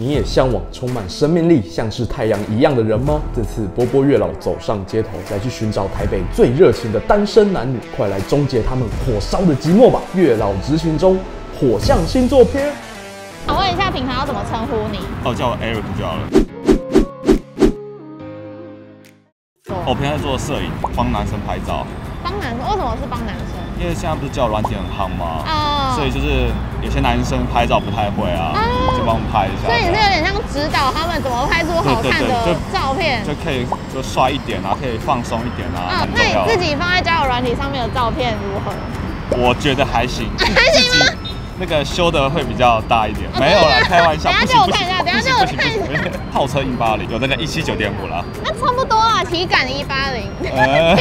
你也向往充满生命力、像是太阳一样的人吗？这次波波月老走上街头，来去寻找台北最热情的单身男女，快来终结他们火烧的寂寞吧！月老执行中，火象星座篇。我问一下，平常要怎么称呼你？哦，叫我 Eric 就好了。我平常在做摄影，帮男生拍照，帮男生？为什么是帮男生？因为现在不是叫软体很夯吗？哦所以就是有些男生拍照不太会啊，哦就帮我们拍一下。所以你是有点像指导他们怎么拍出好看的照片。就可以就帅一点啊，可以放松一点啊，嗯，那你。自己放在交友软体上面的照片如何？我觉得还行，还行吗那个修的会比较大一点，没有啦，开玩笑。等一下不行不行借我看一下等一下借我不行不行不行不行号车一八零，有那个一七九点五啦。那差不多啊，体感一八零，呃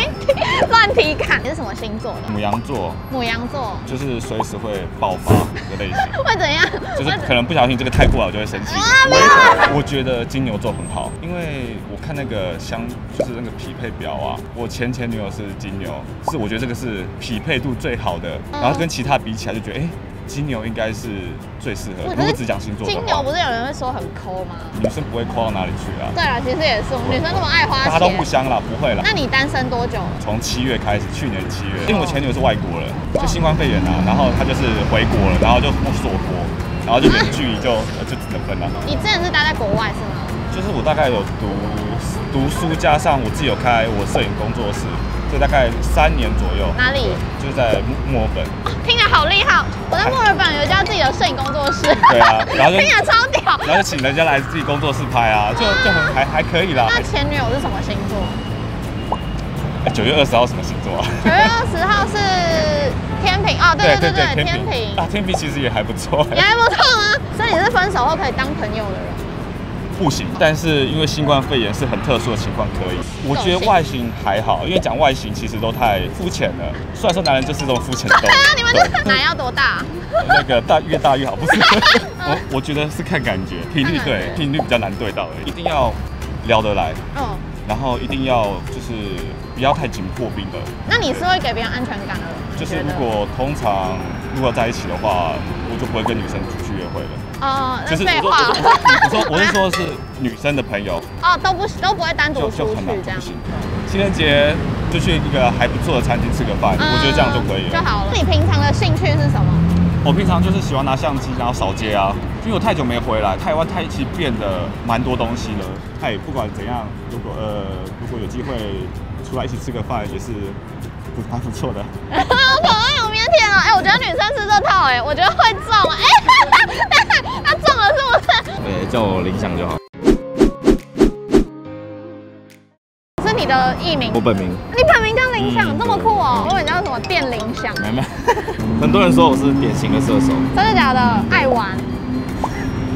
乱体感。你是什么星座的？母羊座母羊座。就是随时会爆发的类型。会怎样？就是可能不小心这个太过了，我就会生气。啊没有啦我觉得金牛座很好，因为我看那个相就是那个匹配表啊，我前前女友是金牛，是我觉得这个是匹配度最好的，嗯然后跟其他比起来就觉得，哎、金牛应该是最适合。如果只讲星座金牛，不是有人会说很抠吗？女生不会抠到哪里去啊，对啊，其实也是，我们女生那么爱花钱。大家都不香啦，不会啦。那你单身多久？从七月开始，去年七月，因为我前女友是外国人，就新冠肺炎啊，然后她就是回国了，然后就不锁国，然后就远距离就就只能分了。你之前是待在国外是吗？就是我大概有读读书，加上我自己有开我摄影工作室，所以大概三年左右，哪里？就是在墨墨尔本。听起来好厉害！我在墨尔本有一家自己的摄影工作室。对啊 然后就听起来超屌。然后就请人家来自己工作室拍啊，就就很还还可以啦。那前女友是什么星座？哎九月二十号什么星座啊？九月二十号是天平哦，对对对对，天平啊，天平其实也还不错。也还不错吗？所以你是分手后可以当朋友的人？不行，但是因为新冠肺炎是很特殊的情况，可以。我觉得外形还好，因为讲外形其实都太肤浅了。虽然说男人就是这种肤浅的动物，对啊，你们奶要多大？那个大越大越好，不是？我我觉得是看感觉，频率对频率比较难对到而已，一定要聊得来，嗯，然后一定要就是不要太紧迫冰的。那你是会给别人安全感的人？就是如果通常如果在一起的话，我就不会跟女生出去约会了。哦，那就是废话。我说我是说是女生的朋友，哦，都不都不会单独就出去这样不。行。情人节就去一个还不错的餐厅吃个饭，我觉得这样就可以了。嗯就好了。那你平常的兴趣是什么？我平常就是喜欢拿相机，然后扫街啊，因为我太久没回来，台湾太其实变得蛮多东西了。哎，不管怎样，如果呃如果有机会出来一起吃个饭，也是不蛮不错的。好可爱，好腼腆哦！哎，我觉得女生吃这套，哎，我觉得会中。哎，叫我林想就好。是你的艺名？我本名你本名叫林想，嗯这么酷哦！我以为你叫什么电铃响，没没，很多人说我是典型的射手，真的假的？爱玩，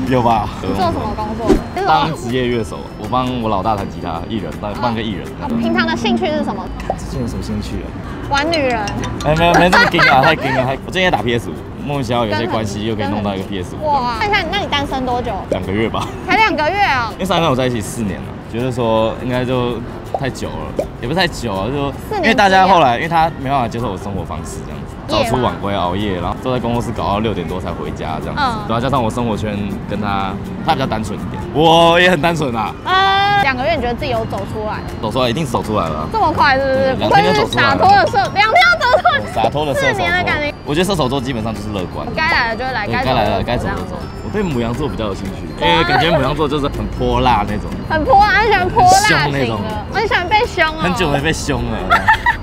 有吧？做什么工作的？当么？职业乐手，我帮我老大弹吉他，艺人，当半个艺人。哦平常的兴趣是什么？最近有什么兴趣啊？玩女人。哎，没有没这么硬啊，太硬了。太我最近在打 PS 五，莫名其妙有些关系又可以弄到一个 PS 五，哇！看一下，那你单身多久？两个月吧。才两个月啊因。为上一段我在一起四年了，觉得说应该就太久了，也不是太久了，就因为大家后来，因为他没办法接受我生活方式这样子，早出晚归熬夜，然后都在工作室搞到六点多才回家这样子，嗯。然后加上我生活圈跟他他比较单纯一点，我也很单纯啊，呃，两个月你觉得自己有走出来？走出来一定是走出来了啊。这么快是不是？两不愧是天就走出来洒脱的射，两天就走出来。洒脱的射手四年的感情，我觉得射手座基本上就是乐观，该来的就会来，对，该该来的该走的走。我对母羊座比较有兴趣，因为感觉母羊座就是很泼辣那种，很泼辣，很喜欢泼辣凶那种。型的，我很喜欢被凶哦。很久没被凶了，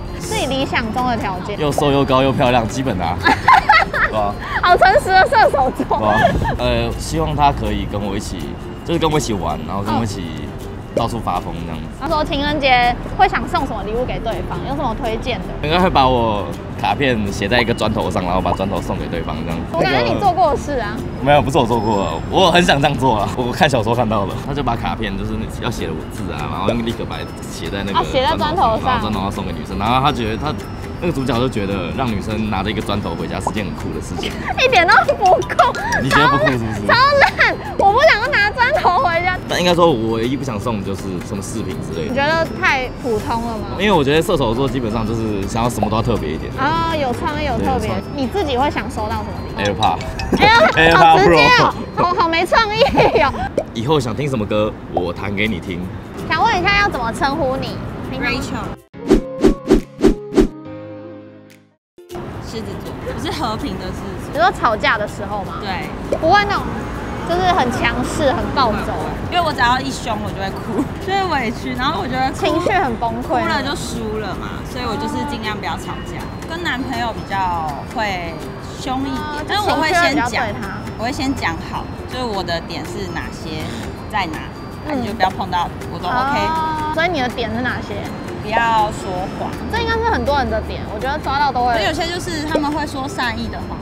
理想中的条件，又瘦又高又漂亮，基本的啊，对吧？好诚实的射手座。对吧？呃，希望他可以跟我一起，就是跟我一起玩，然后跟我一起到处发疯这样子。他说情人节会想送什么礼物给对方？有什么推荐的？应该会把我卡片写在一个砖头上，然后把砖头送给对方这样子。我感觉你做过的事啊，没有，不是我做过的，我很想这样做啊。我看小说看到了，他就把卡片就是要写的文字啊，然后用立刻把写在那个哦写在砖头上然后砖头要送给女生，然后他觉得他那个主角就觉得让女生拿着一个砖头回家是件很酷的事情。一点都不酷。你觉得不酷是不是超但应该说，我唯一不想送的就是什么饰品之类的，你觉得太普通了吗因？为我觉得射手座基本上就是想要什么都要特别一点。啊，有创意，有特别你自己会想收到什么礼物？AirPod，哎呀，AirPod 好直接哦好好没创意哦。以后想听什么歌，我弹给你听。想问一下，要怎么称呼你？Rachel，狮子座，我是和平的狮子你说吵架的时候吗？座，对，不会那种，就是很强势、很暴走，因为我只要一凶我就会哭，就会委屈，然后我觉得情绪很崩溃。哭了就输了嘛，所以我就是尽量不要吵架。跟男朋友比较会凶一哦点，但是我会先讲我会先讲好，就是我的点是哪些，在哪，那嗯你就不要碰到，我都 OK，哦所以你的点是哪些？不要说谎。这应该是很多人的点，我觉得抓到都会所以有。些就是他们会说善意的话，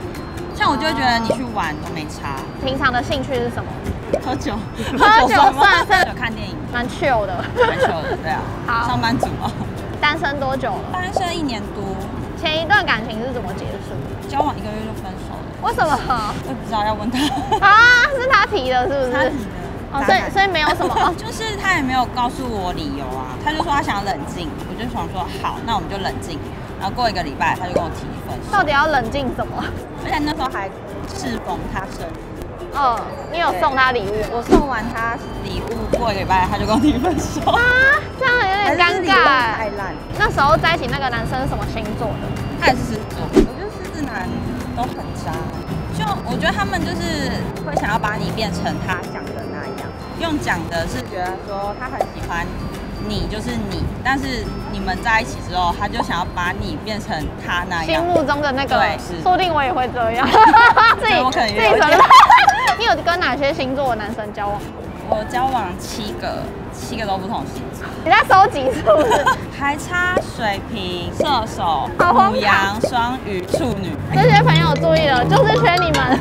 像我就会觉得你去玩都没差，平常的兴趣是什么？喝酒，喝酒 算吗算算有看电影，蛮 chill 的。蛮 chill 的，对啊，好上班族哦。单身多久了？单身一年多，前一段感情是怎么结束？交往一个月就分手了，为什么？我也不知道要问他。啊，是他提的，是不是他提？的哦，所以所以没有什么哦，就是他也没有告诉我理由啊，他就说他想冷静，我就想说好，那我们就冷静。然后过一个礼拜，他就跟我提分手，到底要冷静什么？而且那时候还适逢他生日，哦，你有送他礼物？我送完他礼物，过一个礼拜他就跟我提分手，啊，这样有点尴尬太。烂。那时候在一起那个男生是什么星座的？他也是狮子座，我觉得狮子男都很渣，就我觉得他们就是会想要把你变成他想的那样，用讲的是觉得说他很喜欢你就是你，但是你们在一起之后，他就想要把你变成他那样。心目中的那个对是，说不定我也会这样。自己对我可能自己承认。你有跟哪些星座的男生交往？我交往七个，七个都不同星座，你在收集是不是？还差水瓶、射手、母羊、双鱼、处女。这些朋友注意了，就是缺你们。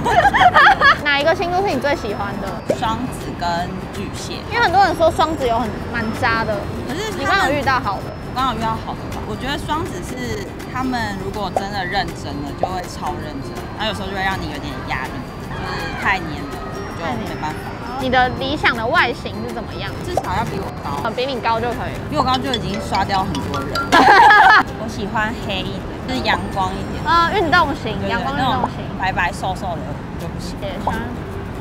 哪一个星座是你最喜欢的？双子跟巨蟹，因为很多人说双子有很蛮渣的，可是你刚好遇到好的。我刚好遇到好的吧。我觉得双子是他们如果真的认真了，就会超认真，然后有时候就会让你有点压力，就是太黏了，就没办法。你的理想的外形是怎么样？至少要比我高，呃，比你高就可以了。比我高就已经刷掉很多人。我喜欢黑一点，就是阳光一点，呃，运动型，阳光运动型，白白瘦瘦的就不行。也穿，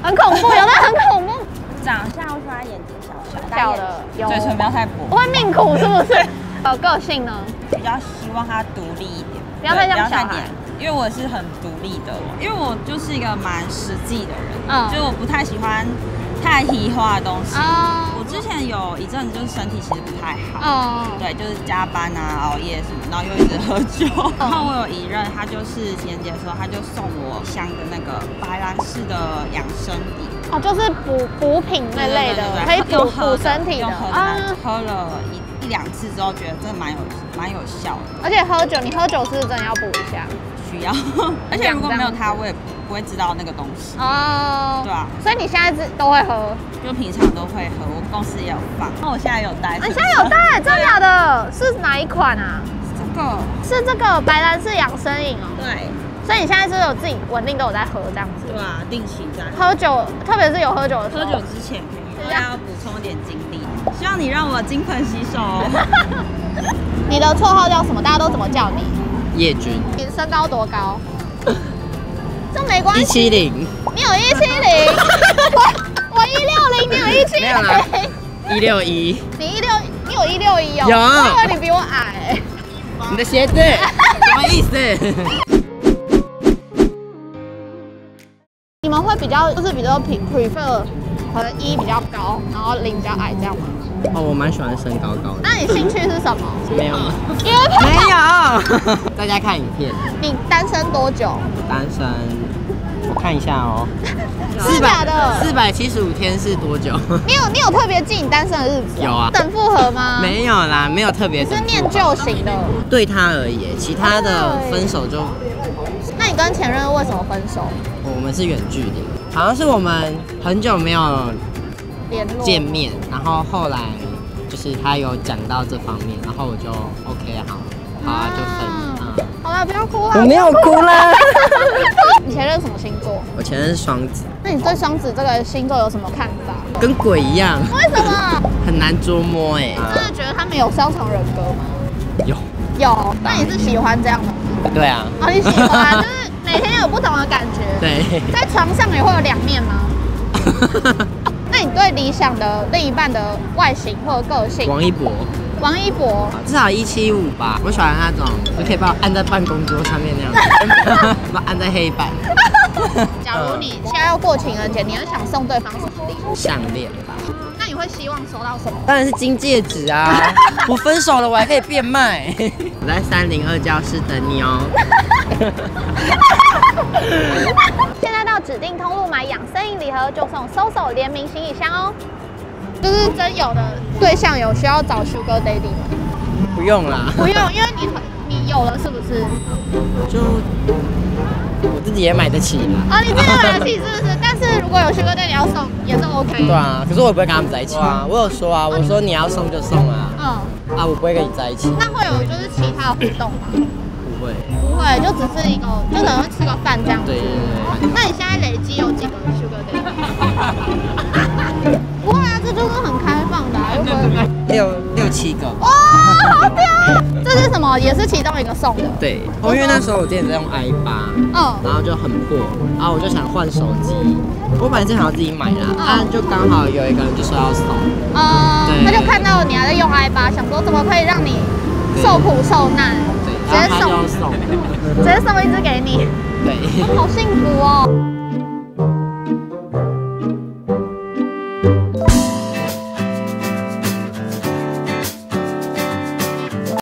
很恐怖，有的很恐怖。长相我喜欢眼睛小小小的有。嘴唇不要太薄，我会命苦是不是？好个性呢？比较希望他独立一点，不要太小孩。黏。因为我是很独立的，因为我就是一个蛮实际的人，嗯。就我不太喜欢太虚化的东西。哦我之前有一阵子就是身体其实不太好，哦，对，就是加班啊、熬夜什么，然后又一直喝酒。然后我有一任，他就是情人节的时候，他就送我香的那个白兰氏的养生饮，哦，就是补补品那类的，可以补补身体的用喝。喝了一一两次之后，觉得真的蛮有蛮有效的。而且喝酒，你喝酒是不是真的要补一下？需要，而且如果没有它，我也不会知道那个东西。哦，对啊，所以你现在是都会喝？就平常都会喝，我公司也有放。那我现在有带，你现在有带，真的假的？是哪一款啊？这个？是这个白兰氏养生饮哦。对所以你现在是有自己稳定都有在喝这样子。对啊，定期在喝酒，特别是有喝酒的时候。喝酒之前可以，我要补充一点精力。希望你让我金盆洗手哦。你的绰号叫什么？大家都怎么叫你？叶军你身高多高？这没关一系。七零，你有一七零，我 我一六零，你有一七零，一六一，你一六，你有一六一哦。有我以为你比我矮。你的鞋子什么意思？你们会比较就是比如说 pre prefer 可能一比较高，然后零比较矮这样吗？哦，我蛮喜欢身高高的。那你兴趣是什么？没有，因为没有。大家看影片，你单身多久？单身，我看一下哦。真的假的？四百七十五天是多久？你有你有特别记你单身的日子、有啊等复合吗？，没有啦，没有特别。是念旧型的。对他而已，其他的分手就那你跟前任为什么分手？我们是远距离，好像是我们很久没有联络见面，然后后来就是他有讲到这方面，然后我就 OK 好，好啊就分，不要哭啦。我没有哭啦。你前任什么星座？我前任是双子，那你对双子这个星座有什么看法？跟鬼一样，为什么？很难捉摸哎。真的觉得他们有双重人格吗？有，有。那你是喜欢这样的吗？对啊，哦，你喜欢，就是每天有不同的感觉。对。在床上也会有两面吗？那你对理想的另一半的外形或者个性？王一博。王一博，至少一七五吧。我喜欢那种，你可以把我按在办公桌上面那样子，把按在黑板。假如你现在要过情人节，你会想送对方什么礼物？项链吧。那你会希望收到什么？当然是金戒指啊！我分手了，我还可以变卖。我在三零二教室等你哦。现在到指定通路买养生饮礼盒，就送 SOSO 联名行李箱哦。就是真有的对象有需要找 Sugar Daddy 吗？不用啦，不用，因为你很你有了是不是？就我自己也买得起啦。啊，你自己买得起是不是？但是如果有 Sugar Daddy 要送也是 OK。对啊，可是我也不会跟他们在一起啊。我有说啊，我说你要送就送啊。嗯。啊，我不会跟你在一起。那会有就是其他的互动吗？不会。不会，就只是一个，就可能会吃个饭这样子。对对对。那你现在累积有几个 Sugar Daddy？就是很开放的，又不会六六七个。哇，好屌！这是什么？也是其中一个送的。对，哦，因为那时候我之前在用 i 八，嗯，然后就很破，然后我就想换手机，我本来正好自己买啦，但，就刚好有一个人就说要送，嗯，他就看到你还在用 i 八，想说怎么可以让你受苦受难，直接送，直接送一只给你，对，好幸福哦。